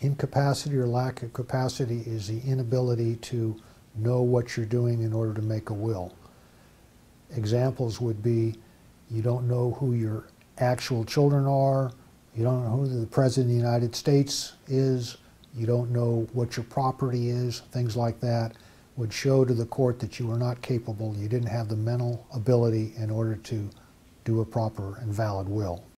incapacity or lack of capacity is the inability to know what you're doing in order to make a will. Examples would be you don't know who your actual children are, you don't know who the President of the United States is, you don't know what your property is, things like that would show to the court that you were not capable, you didn't have the mental ability in order to do a proper and valid will.